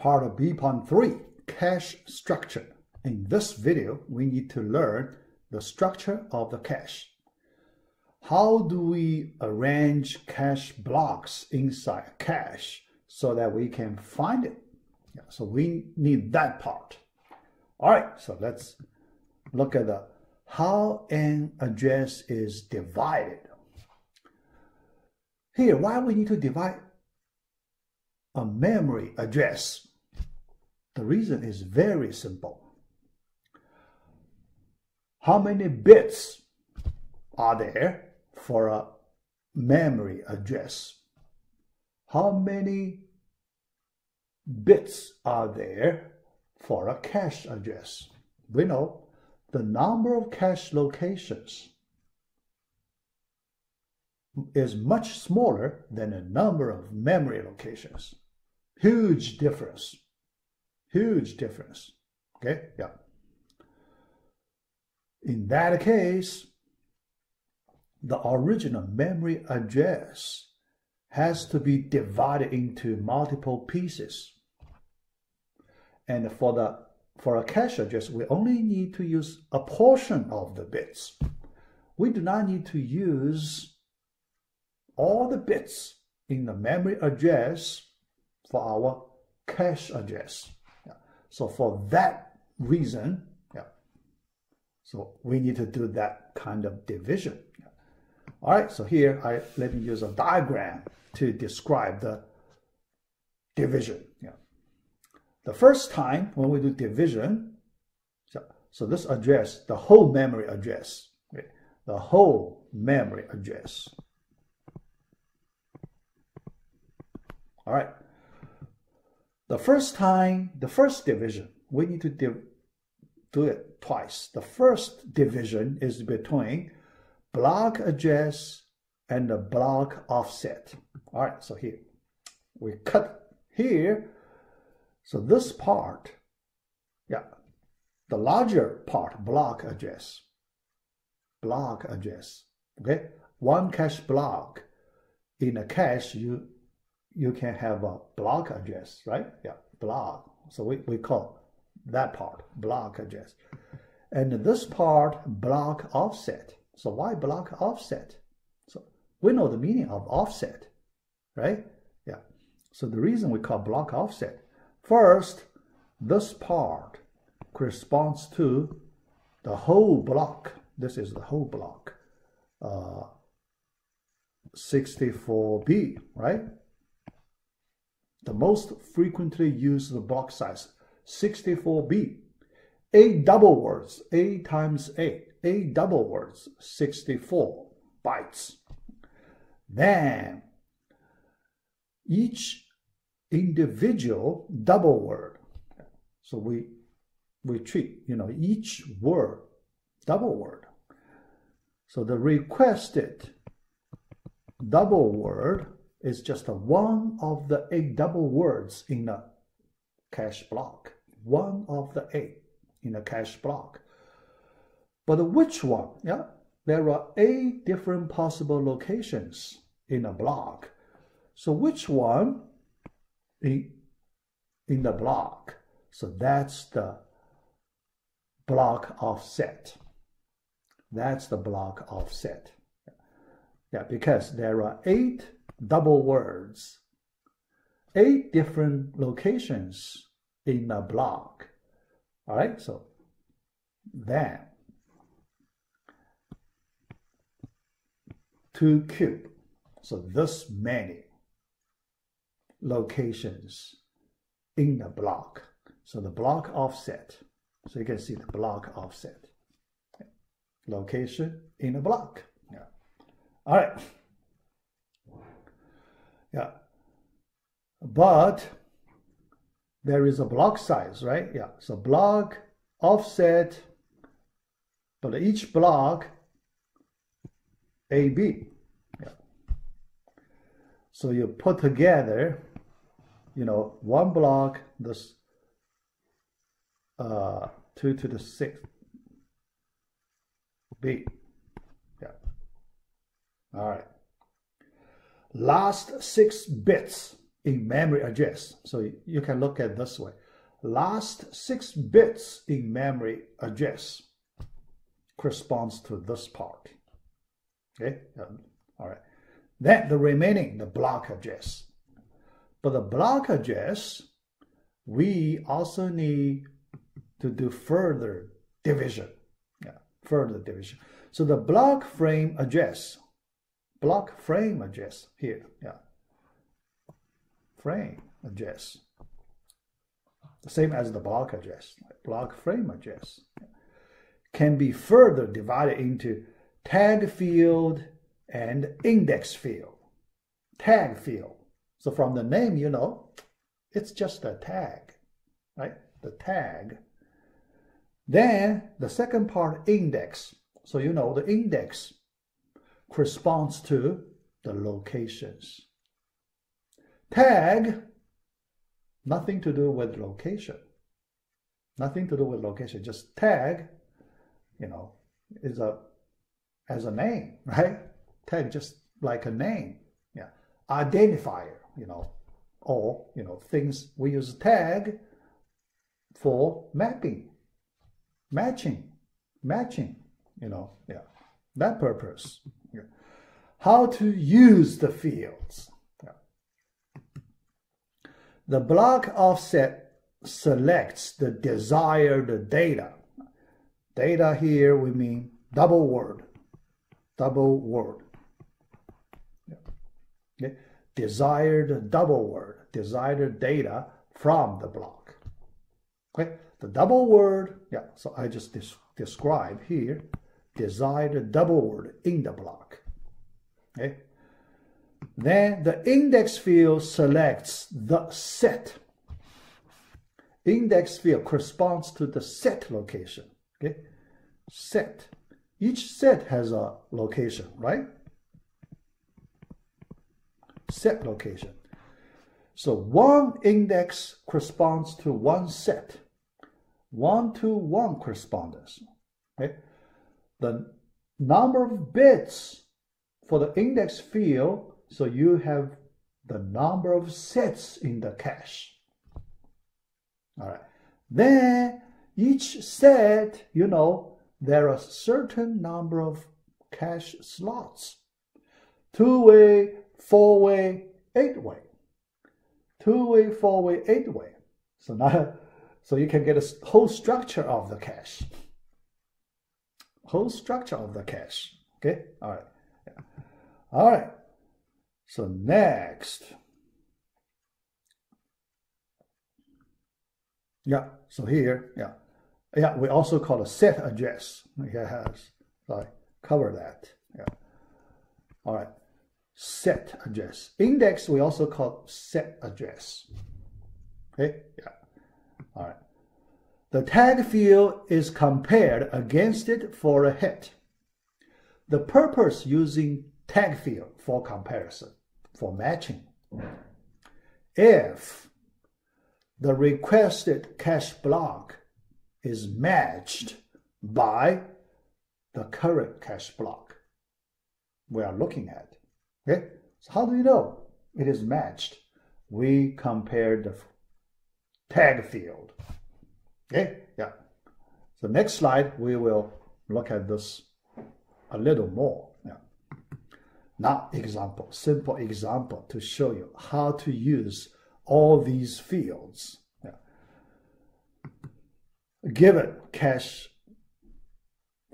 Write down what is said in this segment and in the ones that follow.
part of B.3, cache structure. In this video, we need to learn the structure of the cache. How do we arrange cache blocks inside a cache so that we can find it? Yeah, so we need that part. All right, so let's look at the how an address is divided. Here, why we need to divide a memory address? The reason is very simple. How many bits are there for a memory address? How many bits are there for a cache address? We know the number of cache locations is much smaller than the number of memory locations. Huge difference. Huge difference. Okay, yeah. In that case, the original memory address has to be divided into multiple pieces. And for the for a cache address, we only need to use a portion of the bits. We do not need to use all the bits in the memory address for our cache address. So for that reason, yeah, so we need to do that kind of division. Yeah. All right, so here I let me use a diagram to describe the division. Yeah. The first time when we do division, so, so this address, the whole memory address, okay, the whole memory address. All right. The first time, the first division, we need to do it twice. The first division is between block address and the block offset. All right, so here, we cut here. So this part, yeah, the larger part, block address, block address, okay? One cache block. In a cache, you you can have a block address, right? Yeah, block. So we, we call that part block address. And this part block offset. So why block offset? So we know the meaning of offset, right? Yeah. So the reason we call block offset, first, this part corresponds to the whole block. This is the whole block. Uh, 64B, right? The most frequently used block size, 64B. A double words, A times A. A double words, 64 bytes. Then each individual double word. So we we treat, you know, each word double word. So the requested double word is just one of the eight double words in a cache block. One of the eight in a cache block. But which one? Yeah, there are eight different possible locations in a block. So which one in, in the block? So that's the block offset. That's the block offset. Yeah, because there are eight double words, eight different locations in a block. All right, so then two cube, so this many locations in the block. So the block offset, so you can see the block offset, location in a block. Yeah. All right. Yeah. But there is a block size, right? Yeah. So block offset, but each block AB. Yeah. So you put together, you know, one block, this uh, 2 to the 6th B. Yeah. All right last six bits in memory address. So you can look at this way. Last six bits in memory address corresponds to this part. Okay, um, all right. Then the remaining, the block address. But the block address, we also need to do further division. Yeah, further division. So the block frame address, block frame address here, yeah, frame address, the same as the block address, block frame address, can be further divided into tag field and index field. Tag field. So from the name, you know, it's just a tag, right? The tag. Then the second part, index. So you know the index corresponds to the locations. Tag, nothing to do with location. Nothing to do with location. Just tag, you know, is a as a name, right? Tag just like a name. Yeah. Identifier, you know, or you know, things we use tag for mapping, matching, matching, you know, yeah. That purpose. How to use the fields. The block offset selects the desired data. Data here we mean double word, double word. Okay. Desired double word, desired data from the block. Okay, the double word, yeah, so I just des describe here, desired double word in the block. Okay, then the index field selects the set. Index field corresponds to the set location. Okay, set. Each set has a location, right? Set location. So one index corresponds to one set. One to one correspondence. Okay? The number of bits for the index field so you have the number of sets in the cache. All right. Then each set, you know, there are certain number of cache slots. Two-way, four-way, eight-way. Two-way, four-way, eight-way. So now, so you can get a whole structure of the cache. Whole structure of the cache. Okay. All right. All right. So next, yeah, so here, yeah, yeah, we also call a set address. It has, I cover that, yeah. All right, set address. Index we also call set address. Okay, yeah, all right. The tag field is compared against it for a hit. The purpose using tag field for comparison for matching. If the requested cache block is matched by the current cache block we are looking at. Okay, so how do we know it is matched? We compare the tag field. Okay, yeah. So next slide, we will look at this a little more. Now, example, simple example to show you how to use all these fields. Yeah. Given cache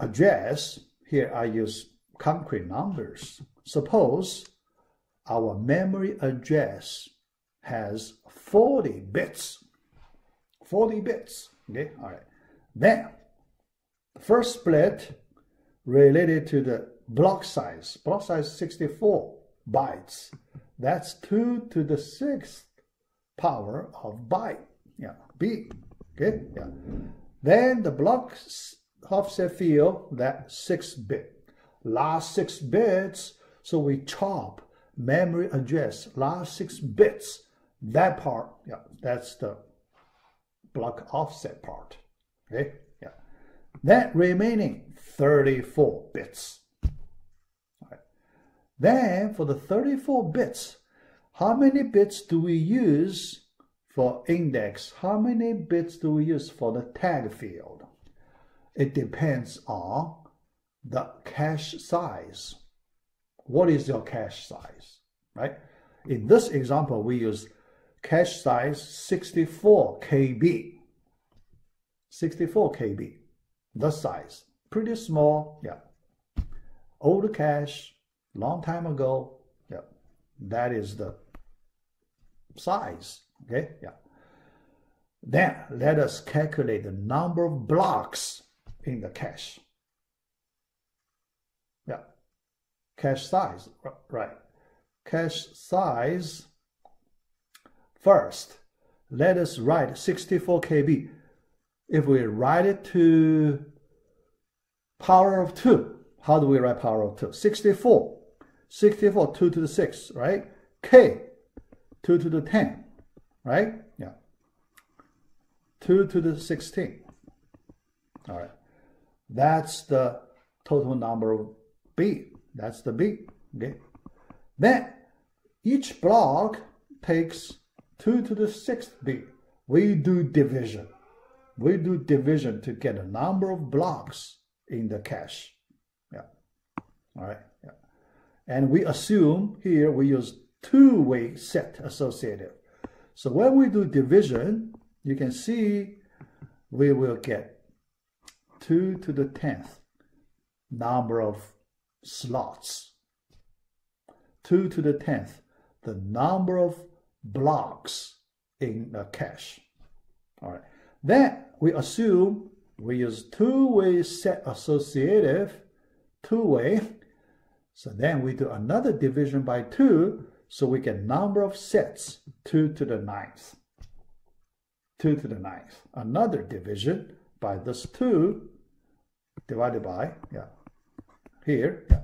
address, here I use concrete numbers. Suppose our memory address has 40 bits. 40 bits. Okay, all right. Then, first split related to the block size. Block size 64 bytes. That's 2 to the 6th power of byte. Yeah, B. Okay, yeah. Then the block offset field, that 6 bit. Last 6 bits, so we chop memory address, last 6 bits. That part, yeah, that's the block offset part. Okay, yeah. That remaining 34 bits. Then for the 34 bits, how many bits do we use for index? How many bits do we use for the tag field? It depends on the cache size. What is your cache size, right? In this example, we use cache size 64 KB. 64 KB, the size, pretty small, yeah. Old cache, long time ago, yeah. That is the size, okay, yeah. Then let us calculate the number of blocks in the cache. Yeah, cache size, right. Cache size, first, let us write 64 KB. If we write it to power of 2, how do we write power of 2? 64. 64, 2 to the 6, right? K, 2 to the 10, right? Yeah. 2 to the 16. All right. That's the total number of B. That's the B. Okay. Then each block takes 2 to the 6th B. We do division. We do division to get a number of blocks in the cache. Yeah. All right. And we assume here we use two-way set associative. So when we do division, you can see we will get 2 to the 10th number of slots. 2 to the 10th, the number of blocks in the cache. All right. Then we assume we use two-way set associative, two-way. So then we do another division by 2, so we get number of sets, 2 to the ninth. 2 to the ninth. Another division by this 2 divided by, yeah, here, yeah,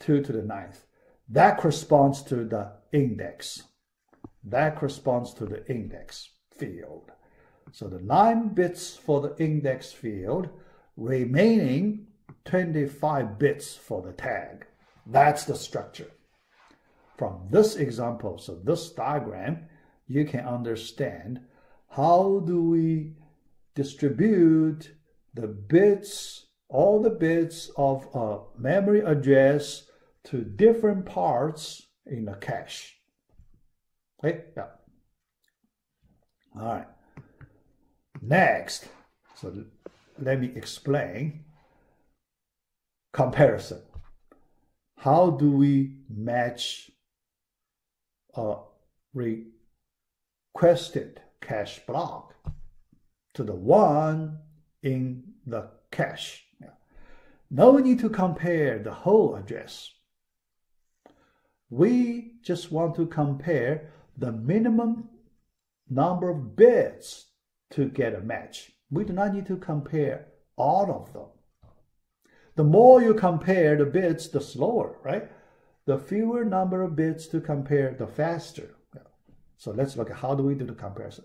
2 to the ninth. That corresponds to the index. That corresponds to the index field. So the 9 bits for the index field, remaining 25 bits for the tag. That's the structure. From this example, so this diagram, you can understand how do we distribute the bits, all the bits of a memory address to different parts in the cache. Okay, yeah. All right. Next, so let me explain comparison. How do we match a requested cache block to the one in the cache? No need to compare the whole address. We just want to compare the minimum number of bits to get a match. We do not need to compare all of them. The more you compare the bits, the slower, right? The fewer number of bits to compare, the faster. So let's look at how do we do the comparison.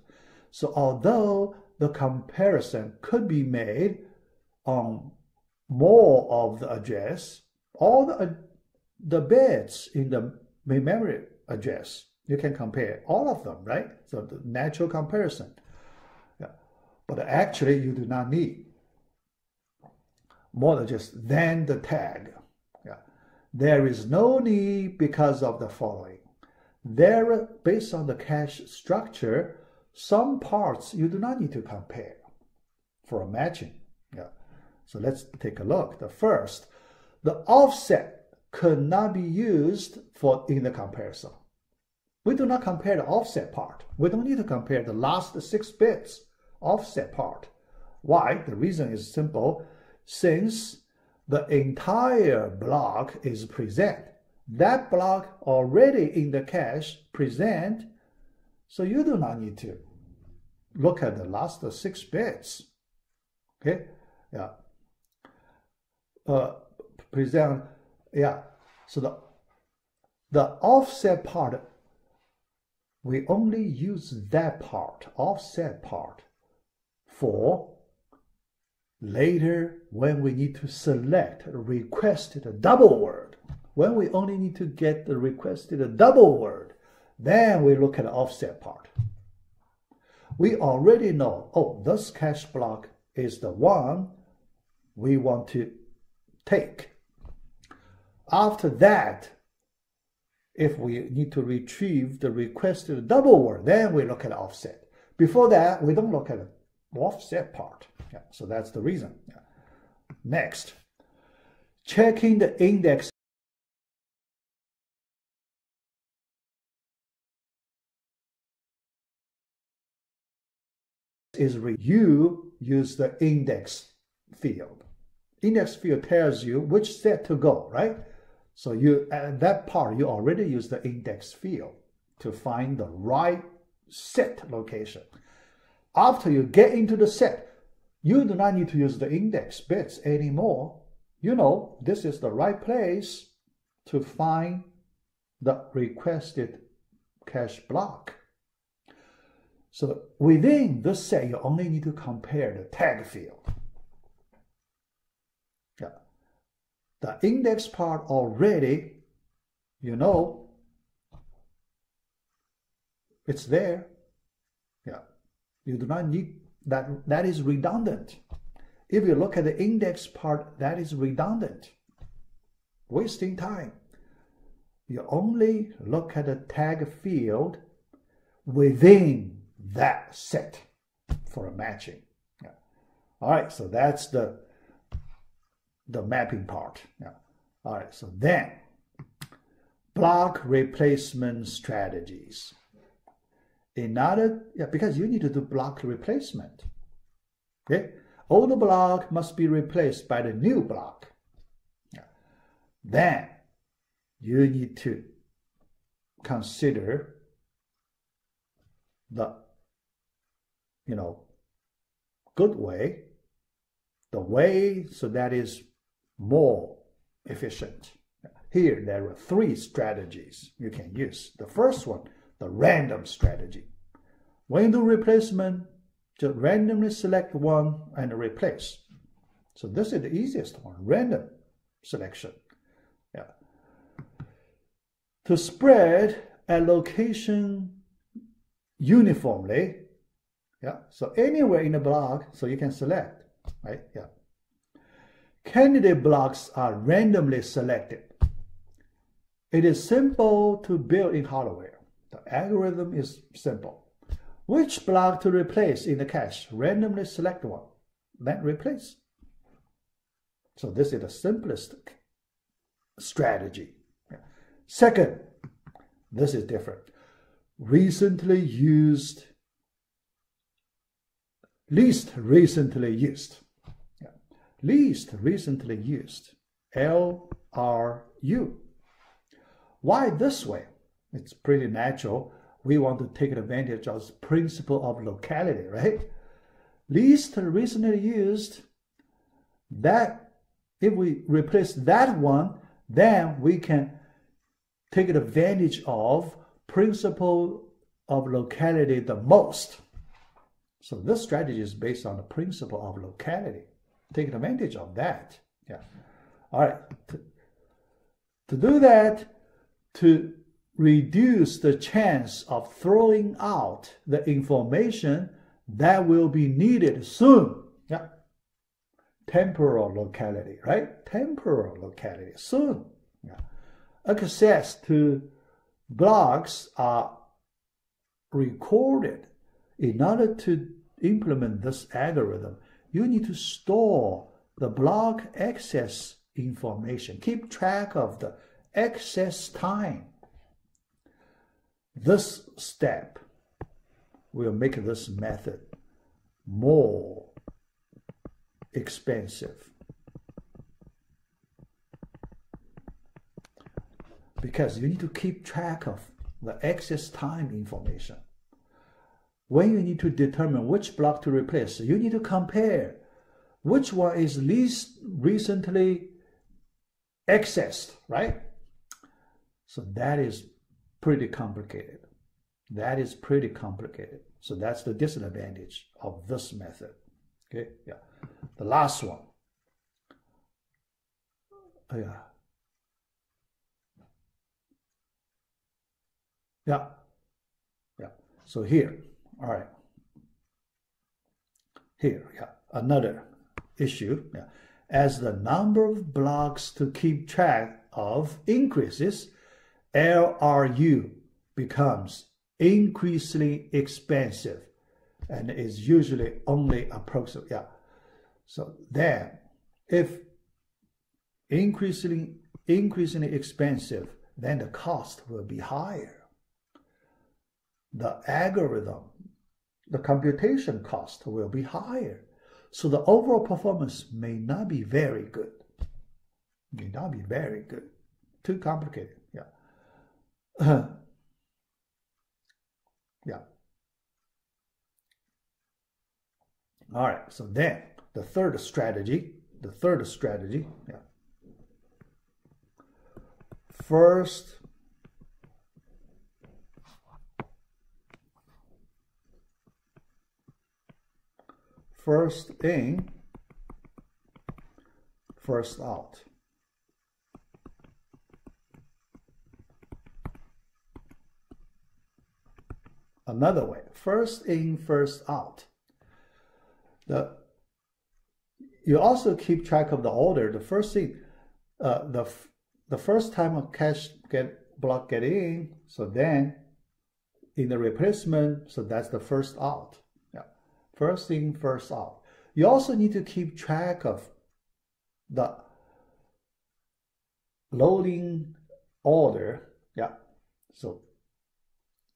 So although the comparison could be made on more of the address, all the, uh, the bits in the memory address, you can compare all of them, right? So the natural comparison Yeah. but actually you do not need more than just then the tag. Yeah. There is no need because of the following. There, based on the cache structure, some parts you do not need to compare for a matching. Yeah. So let's take a look. The first, the offset could not be used for in the comparison. We do not compare the offset part. We don't need to compare the last six bits offset part. Why? The reason is simple. Since the entire block is present, that block already in the cache present, so you do not need to look at the last six bits. Okay, yeah. Uh, present, yeah. So the the offset part, we only use that part, offset part, for later when we need to select a requested double word. When we only need to get the requested double word, Then we look at the offset part. We already know, oh, this cache block is the one we want to take. After that, if we need to retrieve the requested double word, then we look at the offset. Before that, we don't look at the offset part. Yeah, so that's the reason. Yeah. Next, checking the index is you use the index field. Index field tells you which set to go, right? So you at that part you already use the index field to find the right set location. After you get into the set, you do not need to use the index bits anymore. You know this is the right place to find the requested cache block. So within this set, you only need to compare the tag field. Yeah. The index part already, you know, it's there. Yeah. You do not need that. That is redundant. If you look at the index part, that is redundant. Wasting time. You only look at the tag field within that set for a matching. Yeah. All right, so that's the the mapping part. Yeah. All right, so then block replacement strategies. Another, yeah, because you need to do block replacement. Okay, old block must be replaced by the new block. Then you need to consider the you know, good way, the way so that is more efficient. Here, there are three strategies you can use. The first one, the random strategy. When you do replacement, just randomly select one and replace. So this is the easiest one, random selection. Yeah. To spread a location uniformly, yeah, so anywhere in the block, so you can select, right? Yeah. Candidate blocks are randomly selected. It is simple to build in hardware. The algorithm is simple. Which block to replace in the cache? Randomly select one, then replace. So this is the simplest strategy. Second, this is different. Recently used least recently used. Least recently used. LRU. Why this way? It's pretty natural. We want to take advantage of the principle of locality, right? Least recently used, that if we replace that one, then we can take advantage of principle of locality the most. So this strategy is based on the principle of locality. Take advantage of that. Yeah. All right. To, to do that, to reduce the chance of throwing out the information that will be needed soon. Yeah. Temporal locality, right? Temporal locality, soon. Yeah. Access to blocks are recorded in order to implement this algorithm, you need to store the block access information. Keep track of the access time. This step will make this method more expensive. Because you need to keep track of the access time information when you need to determine which block to replace, you need to compare which one is least recently accessed, right? So that is pretty complicated. That is pretty complicated. So that's the disadvantage of this method. Okay, yeah. The last one. Oh, yeah. Yeah, So here, all right. Here, yeah, another issue. Yeah. As the number of blocks to keep track of increases, LRU becomes increasingly expensive and is usually only approximate. Yeah. So then, if increasingly increasingly expensive, then the cost will be higher. The algorithm, the computation cost will be higher. So the overall performance may not be very good. May not be very good. Too complicated. Yeah. All right. So then the third strategy, the third strategy, yeah. First, first in, first out. Another way, first in, first out. The you also keep track of the order. The first thing, uh, the the first time a cache get block get in, so then in the replacement, so that's the first out. Yeah, first in, first out. You also need to keep track of the loading order. Yeah, so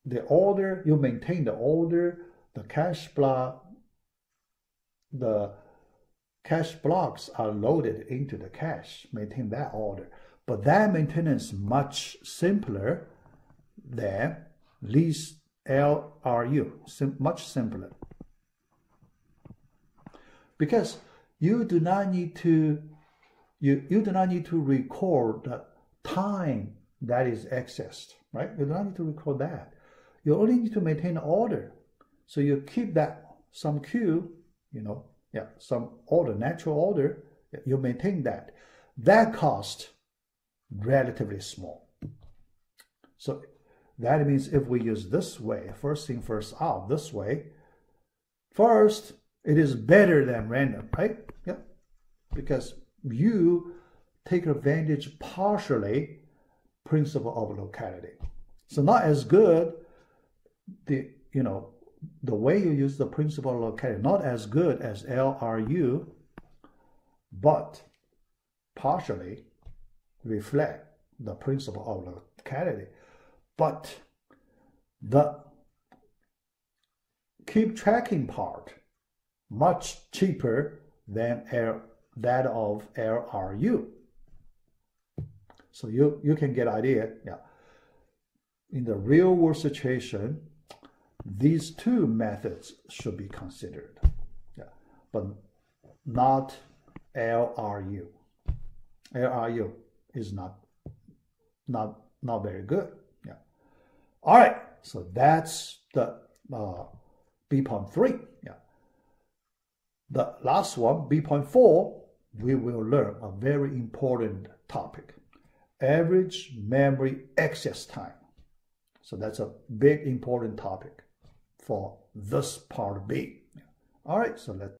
the order you maintain the order, the cache block, the cache blocks are loaded into the cache, maintain that order. But that maintenance much simpler than least LRU, sim much simpler. Because you do not need to you, you do not need to record the time that is accessed, right? You do not need to record that. You only need to maintain order. So you keep that some queue, you know, yeah, some order, natural order, you maintain that. That cost relatively small. So that means if we use this way, first in, first out, this way, first, it is better than random, right? Yeah, because you take advantage partially principle of locality. So not as good, the, you know, the way you use the principle of locality, not as good as LRU, but partially reflect the principle of locality. But the keep tracking part much cheaper than L, that of LRU. So you, you can get idea. Yeah. In the real world situation, these two methods should be considered, yeah, but not LRU. LRU is not not not very good. Yeah. All right. So that's the uh, B point three. Yeah. The last one, B point four, we will learn a very important topic: average memory access time. So that's a big important topic for this part B. All right, so let's